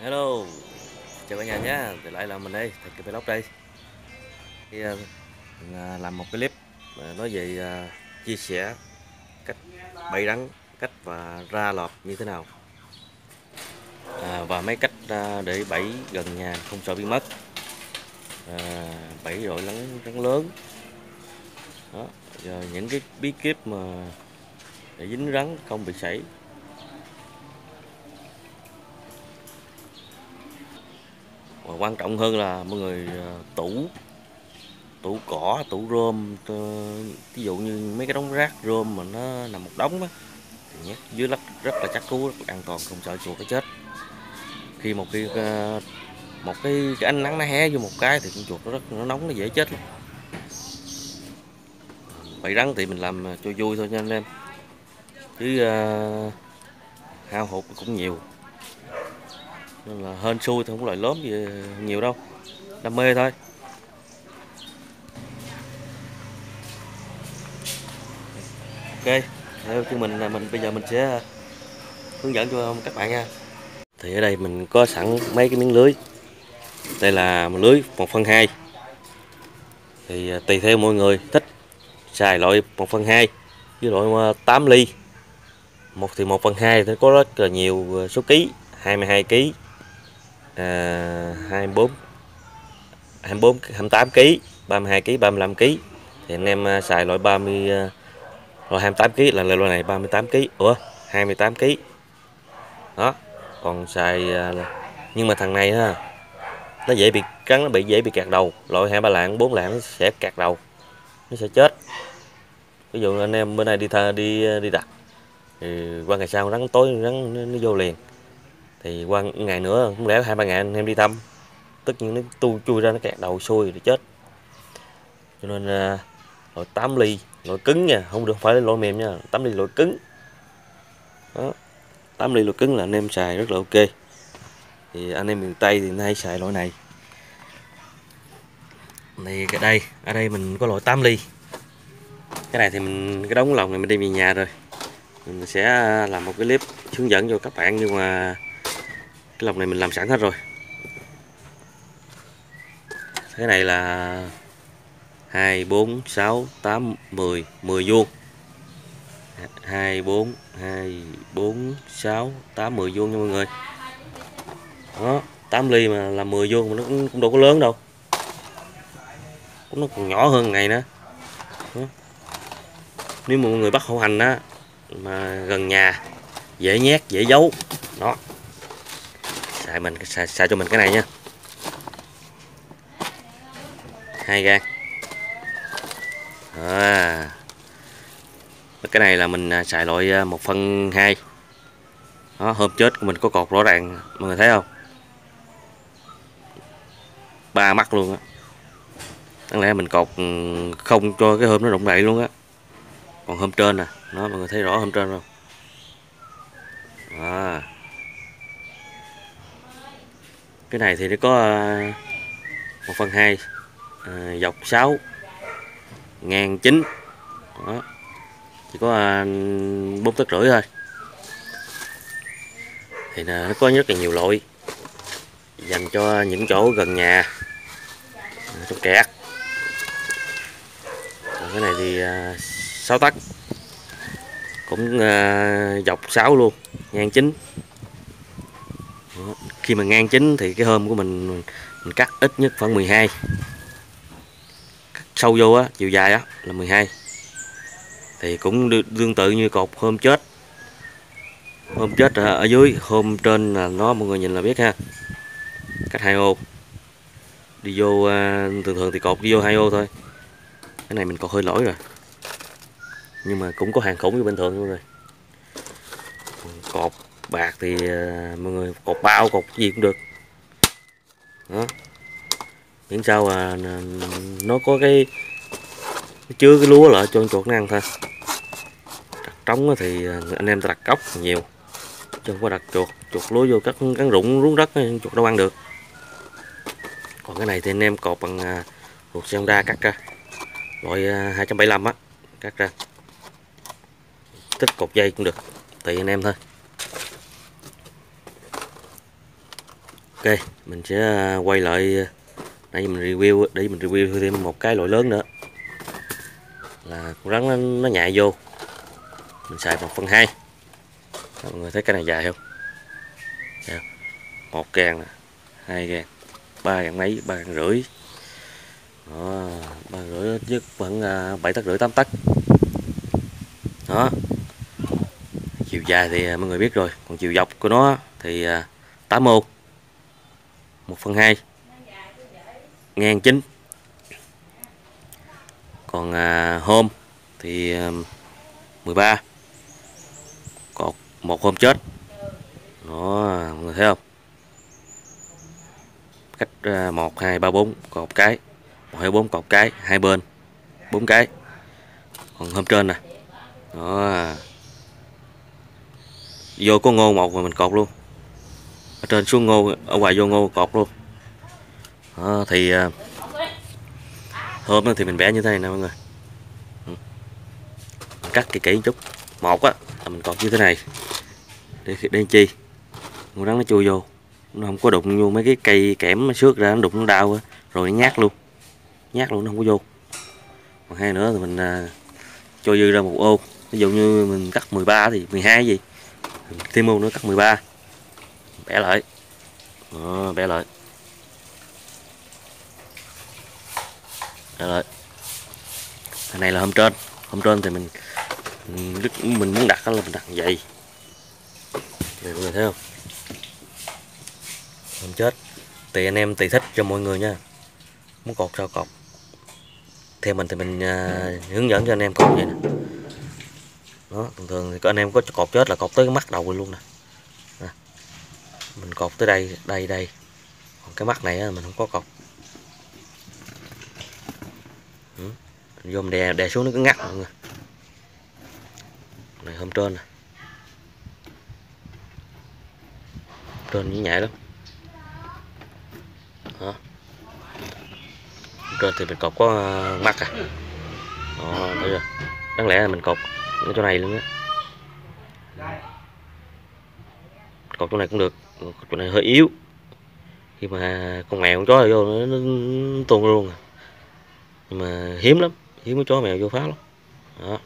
Hello, chào cả nhà nhé, thì lại là mình đây, Thầy Vlog đây. Thì uh, làm một cái clip nói về uh, chia sẻ cách bẫy rắn, cách và ra lọt như thế nào. À, và mấy cách uh, để bẫy gần nhà không sợ bị mất. À, bẫy rồi rắn rắn lớn. Đó, giờ những cái bí kíp mà để dính rắn không bị sảy và quan trọng hơn là mọi người ờ, tủ tủ cỏ tủ rơm ví dụ như mấy cái đống rác rơm mà nó nằm một đống á thì nhét dưới lắc rất là chắc cú rất là an toàn không sợ chuột cái chết. Khi một khi ờ, một cái, cái ánh nắng nó hé vô một cái thì con chuột nó rất nó nóng nó dễ chết lắm. Bẫy rắn thì mình làm cho vui thôi nha anh em. Chứ uh, hao hụt cũng nhiều nên là hên xui thì không có loại lớn gì nhiều đâu. Đam mê thôi. Ok, theo chương mình là mình, bây giờ mình sẽ à, hướng dẫn cho các bạn nha. Thì ở đây mình có sẵn mấy cái miếng lưới. Đây là một lưới một phân hai. Thì à, tùy theo mọi người thích. Xài loại một phân hai với loại à, 8 ly. Một thì một phần hai thì có rất là nhiều số ký 22 ký à, 24 24 28 kg 32 kg 35 kg thì anh em à, xài loại 30 à, loại 28 kg là loại này 38 kg ủa 28 kg đó còn xài à, nhưng mà thằng này ha nó dễ bị cắn nó bị dễ bị kẹt đầu. Loại hai ba lạng bốn lạng nó sẽ kẹt đầu nó sẽ chết. Ví dụ anh em bữa nay đi thơ đi đi đặt thì qua ngày sau rắn tối rắn nó, nó vô liền thì qua ngày nữa cũng lẽ hai ba ngày anh em đi thăm? Tất nhiên nó tu chui ra nó kẹt đầu xuôi thì chết. Cho nên à, loại 8 ly loại cứng nha, không được phải loại mềm nha 8 ly loại cứng. Đó 8 ly loại cứng là anh em xài rất là ok. Thì anh em miền Tây thì hay xài loại này. Thì cái đây, ở đây mình có loại 8 ly. Cái này thì mình, cái đóng lồng này mình đi về nhà rồi. Mình sẽ à, làm một cái clip hướng dẫn cho các bạn nhưng mà cái lồng này mình làm sẵn hết rồi. Cái này là 2 4 6 8 10 10 vuông. 2 4 2 4 6 8 10 vuông nha mọi người. Đó 8 ly mà là 10 vuông mà nó cũng, cũng đâu có lớn đâu. Cũng nó còn nhỏ hơn ngày nữa. Đó. nếu mà mọi người bắt hậu hành á mà gần nhà dễ nhét dễ giấu. Đó xài mình xài, xài cho mình cái này nha. Hai gan. À. cái này là mình à, xài loại à, một phân hai. Đó hôm chết của mình có cột rõ ràng mọi người thấy không? Ba mắt luôn á. Đáng lẽ mình cột ừ, không cho cái hôm nó động đậy luôn á. Còn hôm trên à, nè nó mọi người thấy rõ hôm trên không? À cái này thì nó có à, một phần hai à, dọc 6 ngàn 9 đó. Chỉ có à, bốn tấc rưỡi thôi. Thì nó có rất là nhiều loại dành cho những chỗ gần nhà trong kẹt còn cái này thì à, 6 tấc cũng à, dọc 6 luôn ngang 9 khi mà ngang chính thì cái hôm của mình mình cắt ít nhất khoảng 12 cắt sâu vô á, chiều dài á, là 12 thì cũng tương tự như cột hôm chết. Hôm chết ở dưới, hôm trên là nó, mọi người nhìn là biết ha. Cách hai ô. Đi vô à, thường thường thì cột đi vô hai ô thôi. Cái này mình còn hơi lỗi rồi. Nhưng mà cũng có hàng khủng như bình thường luôn rồi bạc thì ờ, mọi người cột bao cột gì cũng được. Đó. Miễn sao à nó có cái chứa cái lúa lại cho chuột nó ăn thôi. Đặt trống thì ờ, anh em ta đặt cốc nhiều, chứ không có đặt chuột. Chuột lúa vô các cắn rụng rúng đất chuột đâu ăn được. Còn cái này thì anh em cột bằng ờ, ruột xe ra cắt ra. Loại 275 á, cắt ra. Tích cột dây cũng được, tùy anh em thôi. Ok mình sẽ à, quay lại à, nãy mình review để mình review thêm một cái loại lớn nữa. Là con rắn nó, nó nhại vô. Mình xài một phần hai. Mọi người thấy cái này dài không? Đấy một càng nè hai càng ba càng mấy ba càng rưỡi. Đó ba rưỡi nhất vẫn à, bảy tấc rưỡi tám tấc đó. Chiều dài thì mọi người biết rồi còn chiều dọc của nó thì 8 ô. 1 phần 2 ngang chính còn à, hôm thì à, 13 có một hôm chết. Nó mọi người thấy không? Cách à, 1 2 3 4 cột cái. 1 2 4 cột cái. Hai bên bốn cái. Còn hôm trên nè. Đó à. vô có ngô một mà mình cột luôn ở trên xuống ngô ở ngoài vô ngô cột luôn. Đó, thì à, hôm thì mình vẽ như thế này nè mọi người. Ừ. Mình cắt kỹ kỹ chút. Một á là mình cột như thế này. Để để chi? Con rắn nó chui vô. Nó không có đụng vô mấy cái cây kẽm nó xước ra nó đụng nó đau á. Rồi nó nhát luôn. Nhát luôn nó không có vô. Còn hai nữa thì mình à, cho dư ra một ô. Ví dụ như mình cắt 13 thì 12 gì? Thêm ô nữa cắt 13 bẻ lại. À, bẻ lại. Bẻ lại. Cái này là hôm trên. Hôm trên thì mình mình muốn đặt là mình đặt vậy. Này mọi người thấy không? Hôm chết. Tùy anh em tùy thích cho mọi người nha. Muốn cột sao cột. Theo mình thì mình uh, hướng dẫn cho anh em cột vậy nè. Đó thường thường thì anh em có cột chết là cột tới cái mắt đầu luôn nè mình cột tới đây đây đây. Còn cái mắt này mình không có cột. Ừ. vô mình đè đè xuống nó cứ ngắt mọi người. Này hôm trên này. trên như nhạy lắm. Đó. trên thì mình cột có ờ, mắt à. Đó, thấy chưa? Đáng lẽ là mình cột ở chỗ này luôn á. Cột chỗ này cũng được chỗ này hơi yếu. Khi mà con mèo con chó vô nó, nó, nó tuôn luôn à. Nhưng mà hiếm lắm hiếm cái chó mèo vô phá lắm. Đó.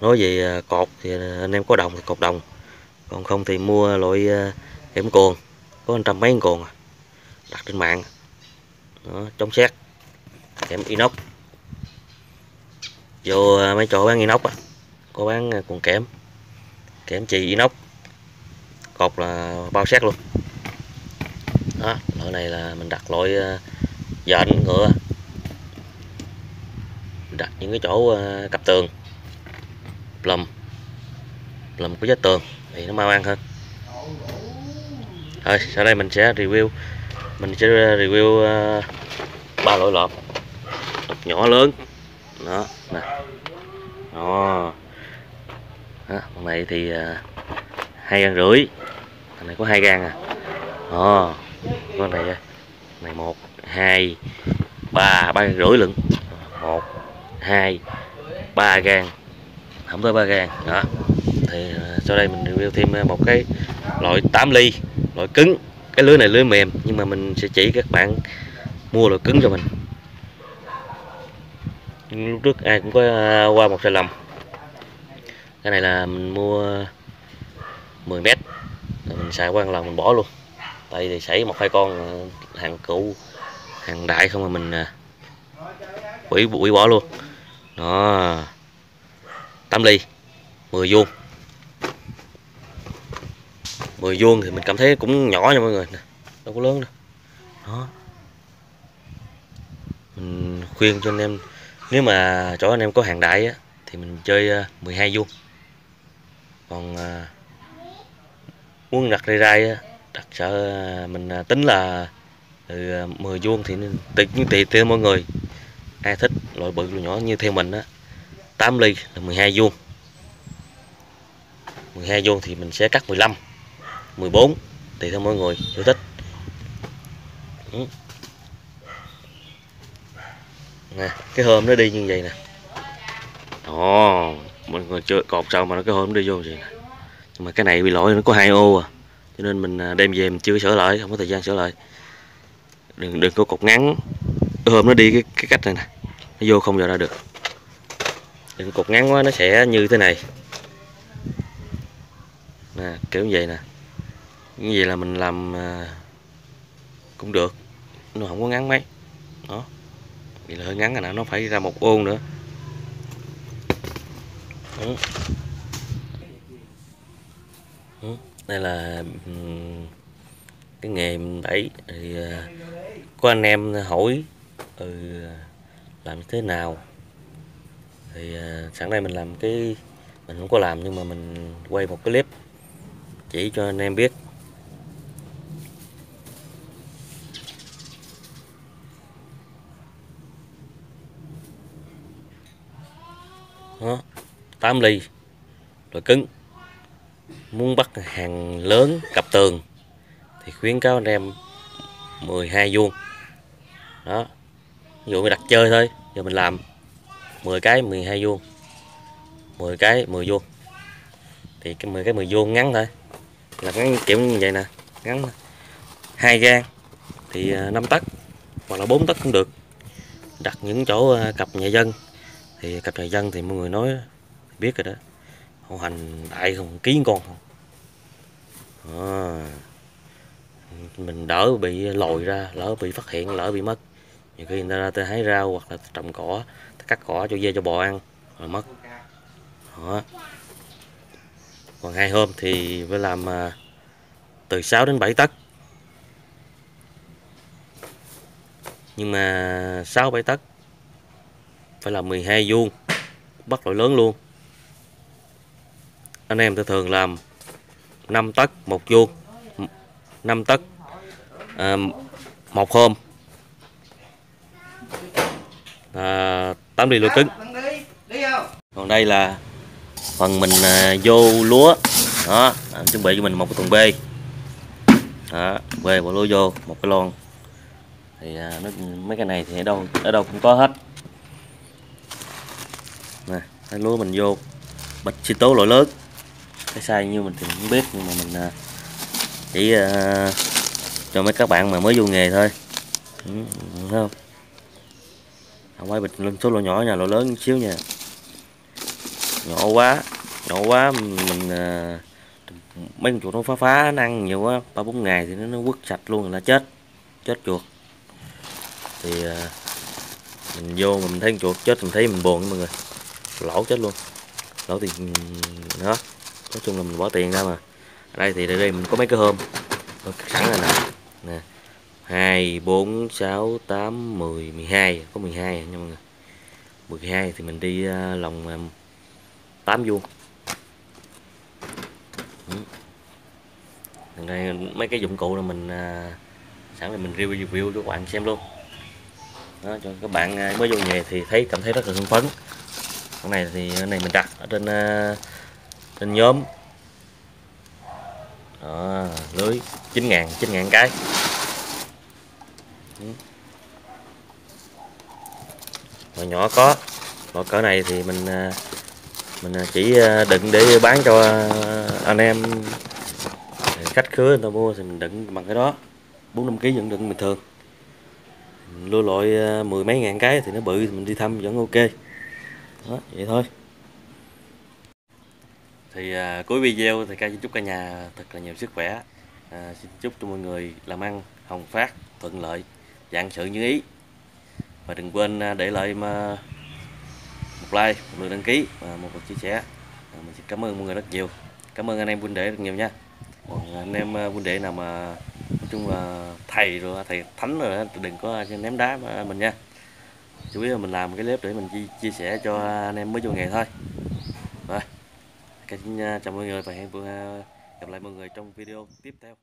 Nói về à, cột thì à, anh em có đồng thì cột đồng. Còn không thì mua loại à, kẽm cồn có trăm mấy cồn à đặt trên mạng. Đó, chống xét kẽm inox. Vô mấy chỗ bán inox á có bán cuồng kẽm kẽm chì inox cột là bao xét luôn. Đó loại này là mình đặt loại ờ, dện ngựa. Đặt những cái chỗ ờ, cặp tường. Lầm lầm của vết tường thì nó mau ăn hơn. Thôi sau đây mình sẽ review mình sẽ ờ, review ba loại lợp nhỏ lớn. Đó nè. Đó. Đó, con này thì hai gan rưỡi thằng này có hai gan à. Đó con này này một, hai, ba ba rưỡi lận. Một, hai, ba gan không tới ba gan đó. Thì ờ, sau đây mình review thêm ờ, một cái loại 8 ly, loại cứng. Cái lưới này lưới mềm, nhưng mà mình sẽ chỉ các bạn mua loại cứng cho mình. Lúc trước ai cũng có qua một sai lầm. Cái này là mình mua 10 mét mình xài qua lần mình bỏ luôn. Tại vì xảy một hai con ờ, hàng cũ hàng đại không mà mình ờ, quỷ bụi bỏ luôn. Đó. 8 ly 10 vuông. 10 vuông thì mình cảm thấy cũng nhỏ nha mọi người đâu có lớn đâu. Đó. Mình khuyên cho anh em nếu mà chỗ anh em có hàng đại á, thì mình chơi ờ, 12 vuông. Còn muốn đặt rây rai đặt sợ ờ, mình ờ, tính là từ ờ, 10 vuông thì tùy nhưng tùy theo mọi người. Ai thích loại bự loại nhỏ như theo mình á 8 ly là 12 vuông. 12 vuông thì mình sẽ cắt 15 14 tùy theo mọi người, yêu thích. Ừ. nè, cái hôm nó đi như vậy nè. Ồ, mọi người chưa cột sao mà nó cái hôm nó đi vô vậy nè? Mà cái này bị lỗi nó có hai ô à. Cho nên mình à, đem về mình chưa sửa lại không có thời gian sửa lại. Đừng đừng có cột ngắn. Hôm nó đi cái, cái cách này nè. Nó vô không vào ra được. Đừng cột ngắn quá nó sẽ như thế này. Nè kiểu như vậy nè. Như vậy là mình làm à, cũng được. Nó không có ngắn mấy. Đó. Vậy là hơi ngắn rồi nè nó phải ra một ôn nữa. Đó. Đây là cái nghề mình đẩy thì à, có anh em hỏi ừ, làm như thế nào? Thì à, sẵn đây mình làm cái mình không có làm nhưng mà mình quay một cái clip chỉ cho anh em biết. Đó 8 ly rồi cứng muốn bắt hàng lớn cặp tường, thì khuyến cáo anh em 12 vuông. Đó. Ví dụ mình đặt chơi thôi, giờ mình làm 10 cái 12 vuông. 10 cái 10 vuông. Thì cái 10 cái 10 vuông ngắn thôi. Là ngắn kiểu như vậy nè, ngắn hai gan thì à, 5 tấc hoặc là 4 tấc cũng được. Đặt những chỗ à, cặp nhà dân, thì cặp nhà dân thì mọi người nói biết rồi đó. Hậu hành đại không ký con. không đó. mình đỡ bị lồi ra lỡ bị phát hiện lỡ bị mất nhiều khi người ta ra ta hái rau hoặc là trồng cỏ ta cắt cỏ cho dê cho bò ăn rồi mất đó. còn hai hôm thì mới làm à, từ 6 đến 7 tấc nhưng mà 6 7 tấc phải là 12 vuông bắt loại lớn luôn anh em tôi thường làm 5 tấc một vuông 5 tấc à, một hôm. À, 8 ly lúa cứng. Còn đây là phần mình à, vô lúa. Đó à, chuẩn bị cho mình một cái thùng bê. Đó, bê bỏ lúa vô một cái lon. Thì à, nó, mấy cái này thì ở đâu ở đâu cũng có hết. Nè lúa mình vô bịch sinh tố loại lớn cái size như mình thì không biết nhưng mà mình à, chỉ à, cho mấy các bạn mà mới vô nghề thôi. Ừ, thấy không? Không phải bịch lên số lỗ nhỏ nha lỗ lớn xíu nha. Nhỏ quá nhỏ quá mình à, mấy con chuột nó phá phá nó ăn nhiều quá ba bốn ngày thì nó, nó quất sạch luôn là chết chết chuột. Thì mình vô mình thấy con chuột chết mình thấy mình buồn mọi người. Lỗ chết luôn. Lỗ thì ừ, đó nói chung là mình bỏ tiền ra mà. Ở đây thì đây, đây mình có mấy cái hôm. Tôi cắt sẵn rồi nè. Nè. Hai bốn sáu tám mười mười hai. Có 12 à, nha mọi người. 12 thì mình đi ờ, lòng ờ, 8 vuông. Ừ. Thằng đây mấy cái dụng cụ là mình ờ, sẵn là mình review review cho các bạn xem luôn. Đó, cho các bạn mới vô nghề thì thấy cảm thấy rất là hưng phấn. Con này thì cái này mình đặt ở trên uh, trên nhóm. Đó, lưới 9 ngàn 9 ngàn cái. Ừ. Loại nhỏ có loại cỡ này thì mình à, mình à, chỉ à, đựng để bán cho anh em. Khách khứa người ta mua thì mình đựng bằng cái đó. bốn năm kg vẫn đựng bình thường. Lưu loại mười mấy ngàn cái thì nó bự thì mình đi thăm vẫn ok. Đó vậy thôi thì à, cuối video thì ca xin chúc cả nhà thật là nhiều sức khỏe. À, xin chúc cho mọi người làm ăn hồng phát thuận lợi dạng sự như ý. Và đừng quên à, để lại mà một like một lượt đăng ký và một lượt chia sẻ. À, mình xin cảm ơn mọi người rất nhiều. Cảm ơn anh em huynh đệ rất nhiều nha. Còn anh em à, huynh đệ nào mà nói chung là thầy rồi thầy thánh rồi đừng có ném đá mình nha. Chủ yếu là mình làm cái clip để mình chia, chia sẻ cho anh em mới vô nghề thôi. Kính à, chào mọi người và hẹn à, gặp lại mọi người trong video tiếp theo.